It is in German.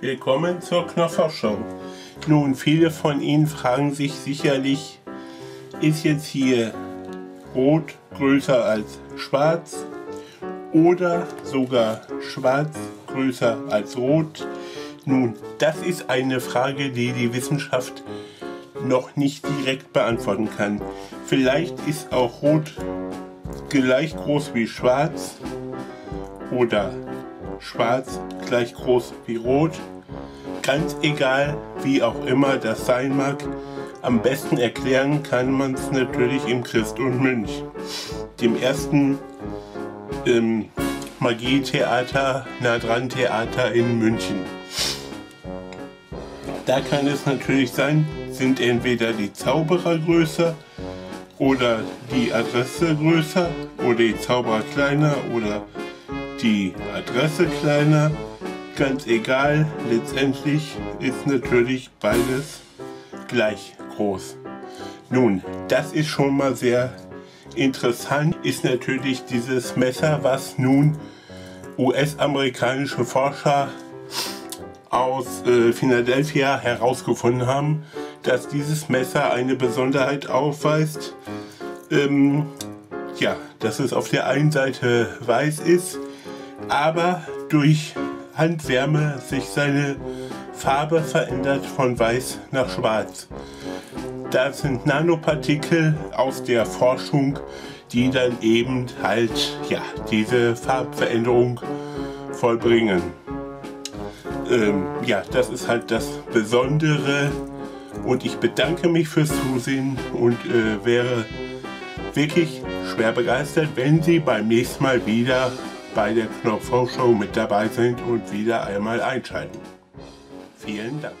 Willkommen zur Knopfausshow. Nun, viele von Ihnen fragen sich sicherlich, ist jetzt hier Rot größer als Schwarz oder sogar Schwarz größer als Rot? Nun, das ist eine Frage, die die Wissenschaft noch nicht direkt beantworten kann. Vielleicht ist auch Rot gleich groß wie Schwarz oder Schwarz gleich groß wie Rot Ganz egal, wie auch immer das sein mag, am besten erklären kann man es natürlich im Christ und Münch, dem ersten ähm, Magietheater, nah dran Theater in München. Da kann es natürlich sein, sind entweder die Zauberer größer oder die Adresse größer oder die Zauberer kleiner oder die Adresse kleiner ganz egal, letztendlich ist natürlich beides gleich groß. Nun, das ist schon mal sehr interessant, ist natürlich dieses Messer, was nun US-amerikanische Forscher aus äh, Philadelphia herausgefunden haben, dass dieses Messer eine Besonderheit aufweist. Ähm, ja, dass es auf der einen Seite weiß ist, aber durch Handwärme sich seine Farbe verändert von weiß nach schwarz. Das sind Nanopartikel aus der Forschung, die dann eben halt ja, diese Farbveränderung vollbringen. Ähm, ja, das ist halt das Besondere und ich bedanke mich fürs Zusehen und äh, wäre wirklich schwer begeistert, wenn Sie beim nächsten Mal wieder bei der Knopfhow Show mit dabei sind und wieder einmal einschalten. Vielen Dank.